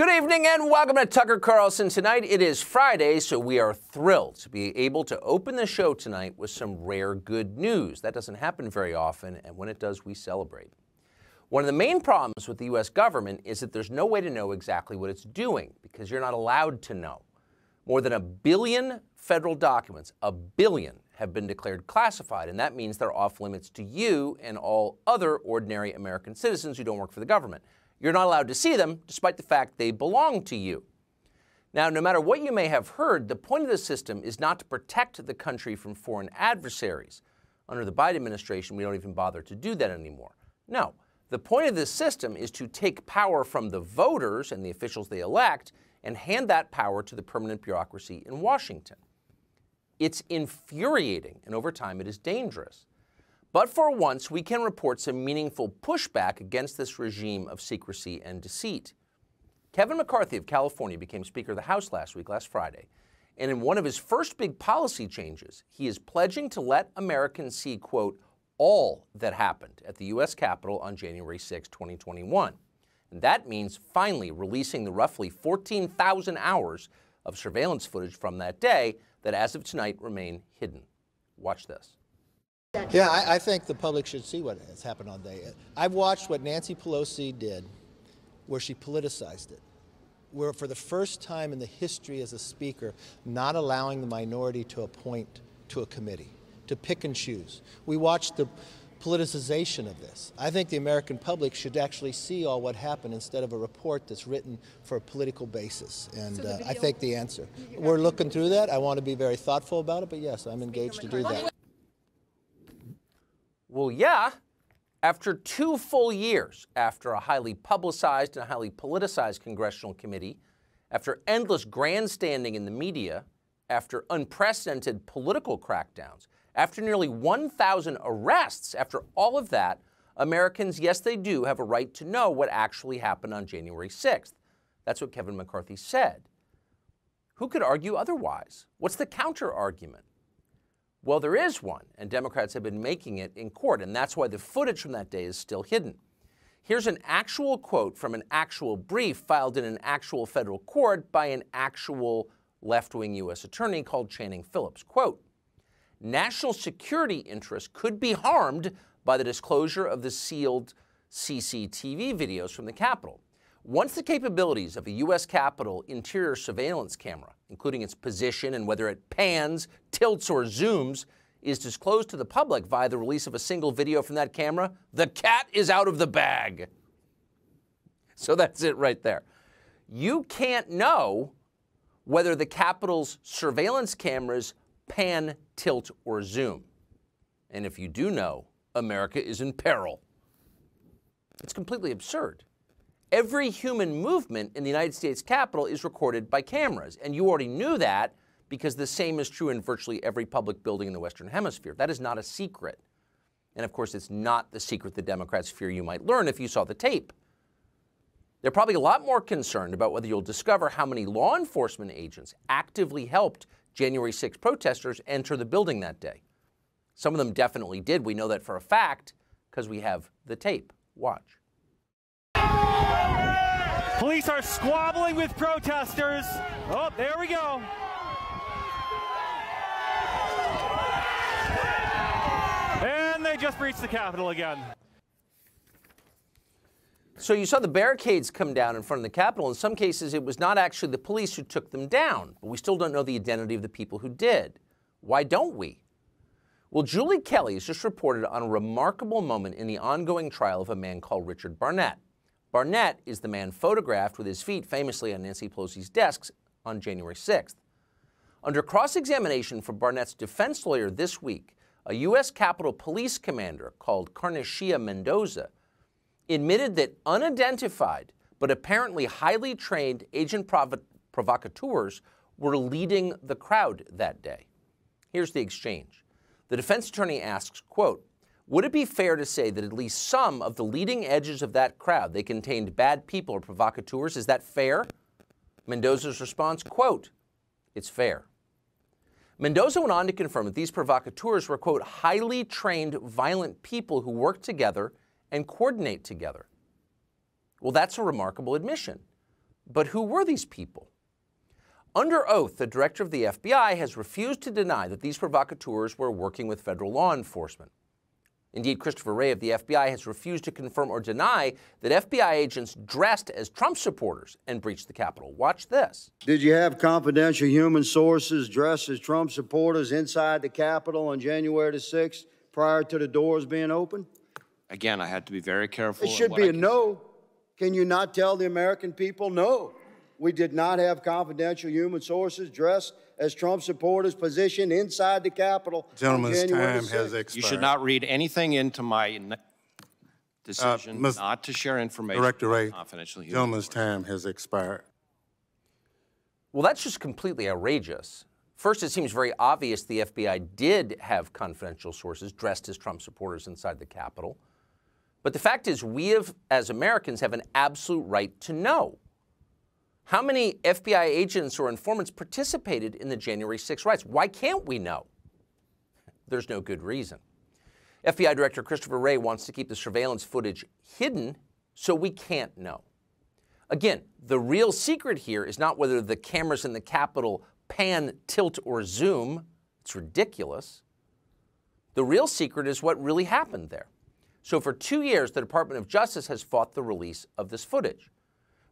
Good evening and welcome to Tucker Carlson. Tonight it is Friday, so we are thrilled to be able to open the show tonight with some rare good news. That doesn't happen very often, and when it does, we celebrate. One of the main problems with the U.S. government is that there's no way to know exactly what it's doing because you're not allowed to know. More than a billion federal documents, a billion, have been declared classified, and that means they're off limits to you and all other ordinary American citizens who don't work for the government. You're not allowed to see them, despite the fact they belong to you. Now, no matter what you may have heard, the point of the system is not to protect the country from foreign adversaries. Under the Biden administration, we don't even bother to do that anymore. No, the point of this system is to take power from the voters and the officials they elect and hand that power to the permanent bureaucracy in Washington. It's infuriating, and over time, it is dangerous. But for once, we can report some meaningful pushback against this regime of secrecy and deceit. Kevin McCarthy of California became Speaker of the House last week, last Friday. And in one of his first big policy changes, he is pledging to let Americans see, quote, all that happened at the U.S. Capitol on January 6, 2021. And that means finally releasing the roughly 14,000 hours of surveillance footage from that day that, as of tonight, remain hidden. Watch this. Yeah, I, I, think the public should see what has happened on day. I've watched what Nancy Pelosi did, where she politicized it, where for the first time in the history as a speaker, not allowing the minority to appoint to a committee, to pick and choose. We watched the politicization of this. I think the American public should actually see all what happened instead of a report that's written for a political basis. And so uh, I think the answer. We're looking through that. I want to be very thoughtful about it, but yes, I'm engaged to do that. Well, yeah. After two full years, after a highly publicized and highly politicized congressional committee, after endless grandstanding in the media, after unprecedented political crackdowns, after nearly 1,000 arrests, after all of that, Americans, yes, they do have a right to know what actually happened on January 6th. That's what Kevin McCarthy said. Who could argue otherwise? What's the counter argument? Well, there is one, and Democrats have been making it in court, and that's why the footage from that day is still hidden. Here's an actual quote from an actual brief filed in an actual federal court by an actual left wing U.S. attorney called Channing Phillips. Quote National security interests could be harmed by the disclosure of the sealed CCTV videos from the Capitol. Once the capabilities of a U.S. Capitol interior surveillance camera, including its position and whether it pans, tilts, or zooms, is disclosed to the public via the release of a single video from that camera, the cat is out of the bag. So that's it right there. You can't know whether the Capitol's surveillance cameras pan, tilt, or zoom. And if you do know, America is in peril. It's completely absurd. Every human movement in the United States Capitol is recorded by cameras, and you already knew that because the same is true in virtually every public building in the Western Hemisphere. That is not a secret. And of course, it's not the secret the Democrats fear you might learn if you saw the tape. They're probably a lot more concerned about whether you'll discover how many law enforcement agents actively helped January 6 protesters enter the building that day. Some of them definitely did. We know that for a fact because we have the tape. Watch. Police are squabbling with protesters. Oh, there we go. And they just breached the Capitol again. So you saw the barricades come down in front of the Capitol. In some cases, it was not actually the police who took them down, but we still don't know the identity of the people who did. Why don't we? Well, Julie Kelly has just reported on a remarkable moment in the ongoing trial of a man called Richard Barnett. Barnett is the man photographed with his feet famously on Nancy Pelosi's desks on January 6th. Under cross examination from Barnett's defense lawyer this week, a U.S. Capitol Police commander called Carneysha Mendoza admitted that unidentified but apparently highly trained agent prov- provocateurs were leading the crowd that day. Here's the exchange. The defense attorney asks, quote, would it be fair to say that at least some of the leading edges of that crowd, they contained bad people or provocateurs? Is that fair? Mendoza's response, quote, it's fair. Mendoza went on to confirm that these provocateurs were, quote, highly trained, violent people who work together and coordinate together. Well, that's a remarkable admission. But who were these people? Under oath, the director of the FBI has refused to deny that these provocateurs were working with federal law enforcement. Indeed, Christopher Wray of the FBI has refused to confirm or deny that FBI agents dressed as Trump supporters and breached the Capitol. Watch this. Did you have confidential human sources dressed as Trump supporters inside the Capitol on January the 6th prior to the doors being open? Again, I had to be very careful. It should be what a I can- no. Can you not tell the American people no? We did not have confidential human sources dressed as Trump supporters positioned inside the Capitol. on Gentleman's time the has expired. You should not read anything into my decision Ms. not to share information Director Wray, confidential human gentleman's time has expired. Well, that's just completely outrageous. First, it seems very obvious the FBI did have confidential sources dressed as Trump supporters inside the Capitol. But the fact is, we have, as Americans, have an absolute right to know. How many FBI agents or informants participated in the January 6 riots? Why can't we know? There's no good reason. FBI Director Christopher Wray wants to keep the surveillance footage hidden so we can't know. Again, the real secret here is not whether the cameras in the Capitol pan, tilt, or zoom. It's ridiculous. The real secret is what really happened there. So, for two years, the Department of Justice has fought the release of this footage.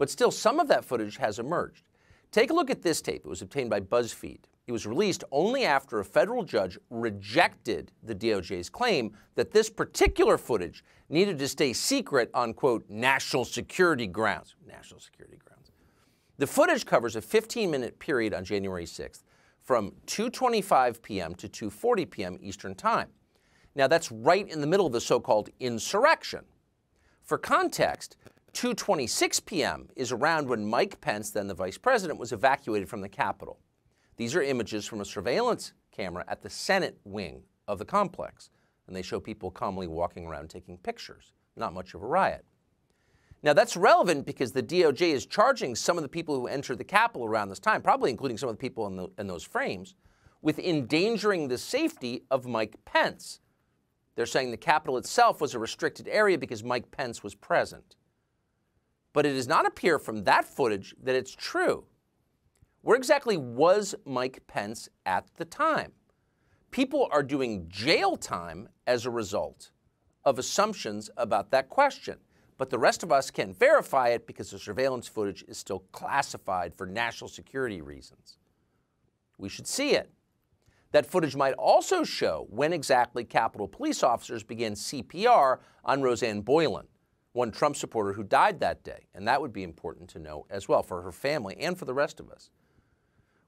But still, some of that footage has emerged. Take a look at this tape. It was obtained by BuzzFeed. It was released only after a federal judge rejected the DOJ's claim that this particular footage needed to stay secret on, quote, national security grounds. National security grounds. The footage covers a 15-minute period on January 6th from 2:25 p.m. to 2:40 p.m. Eastern Time. Now that's right in the middle of the so-called insurrection. For context, 2:26 p.m. is around when Mike Pence, then the vice president, was evacuated from the Capitol. These are images from a surveillance camera at the Senate wing of the complex, and they show people calmly walking around taking pictures. Not much of a riot. Now, that's relevant because the DOJ is charging some of the people who entered the Capitol around this time, probably including some of the people in, the, in those frames, with endangering the safety of Mike Pence. They're saying the Capitol itself was a restricted area because Mike Pence was present. But it does not appear from that footage that it's true. Where exactly was Mike Pence at the time? People are doing jail time as a result of assumptions about that question. But the rest of us can't verify it because the surveillance footage is still classified for national security reasons. We should see it. That footage might also show when exactly Capitol police officers began CPR on Rosanne Boyland, one Trump supporter who died that day. And that would be important to know as well for her family and for the rest of us.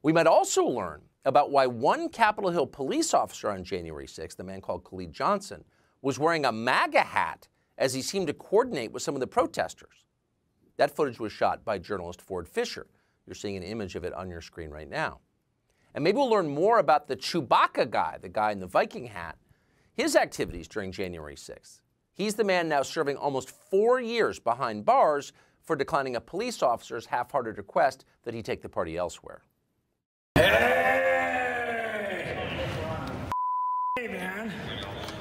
We might also learn about why one Capitol Hill police officer on January 6th, a man called Khalid Johnson, was wearing a MAGA hat as he seemed to coordinate with some of the protesters. That footage was shot by journalist Ford Fischer. You're seeing an image of it on your screen right now. And maybe we'll learn more about the Chewbacca guy, the guy in the Viking hat, his activities during January 6th. He's the man now serving almost four years behind bars for declining a police officer's half hearted request that he take the party elsewhere. Hey Hey, man,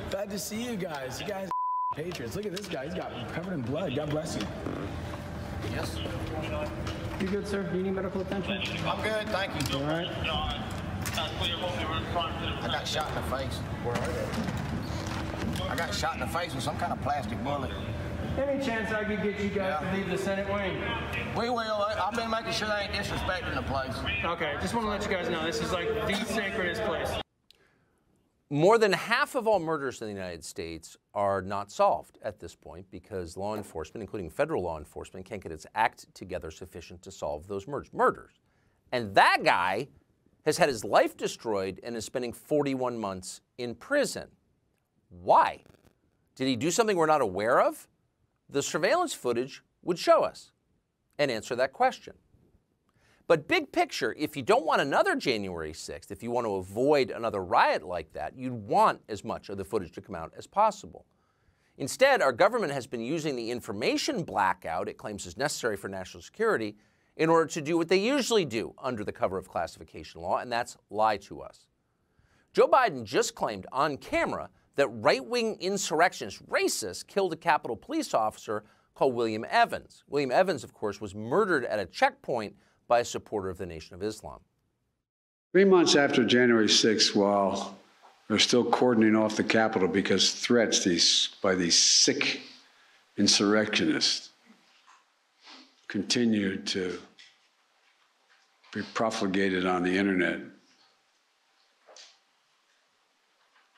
glad to see you guys. You guys are patriots. Look at this guy. He's got covered in blood. God bless you. Yes. You good, sir? Do you need medical attention? I'm good, thank you. All right. I got shot in the face. Where are they? I got shot in the face with some kind of plastic bullet. Any chance I could get you guys Yeah. to leave the Senate wing? We will. I- I've been making sure they ain't disrespecting the place. Okay, just want to let you guys know this is like the sacredest place. More than half of all murders in the United States are not solved at this point because law enforcement, including federal law enforcement, can't get its act together sufficient to solve those murders. Murders. And that guy has had his life destroyed and is spending 41 months in prison. Why? Did he do something we're not aware of? The surveillance footage would show us and answer that question. But big picture, if you don't want another January 6th, if you want to avoid another riot like that, you'd want as much of the footage to come out as possible. Instead, our government has been using the information blackout it claims is necessary for national security in order to do what they usually do under the cover of classification law, and that's lie to us. Joe Biden just claimed on camera that right wing insurrectionists, racists, killed a Capitol police officer called William Evans. William Evans, of course, was murdered at a checkpoint by a supporter of the Nation of Islam. Three months after January 6th, while they're still cordoning off the Capitol because threats these, by these sick insurrectionists continued to be profligated on the internet.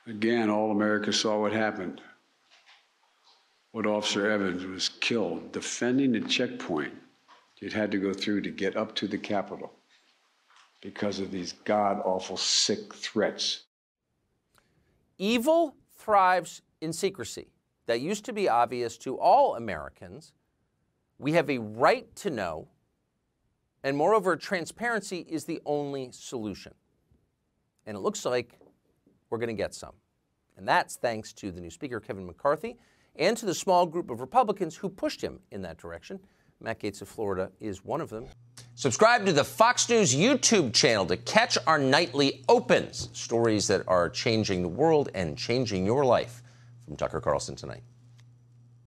Again, all America saw what happened. What Officer Evans was killed defending the checkpoint you'd had to go through to get up to the Capitol because of these god awful sick threats. Evil thrives in secrecy. That used to be obvious to all Americans. We have a right to know, and moreover, transparency is the only solution. And it looks like we're going to get some. And that's thanks to the new Speaker, Kevin McCarthy, and to the small group of Republicans who pushed him in that direction. Matt Gaetz of Florida is one of them. Subscribe to the Fox News YouTube channel to catch our nightly opens, stories that are changing the world and changing your life. From Tucker Carlson tonight.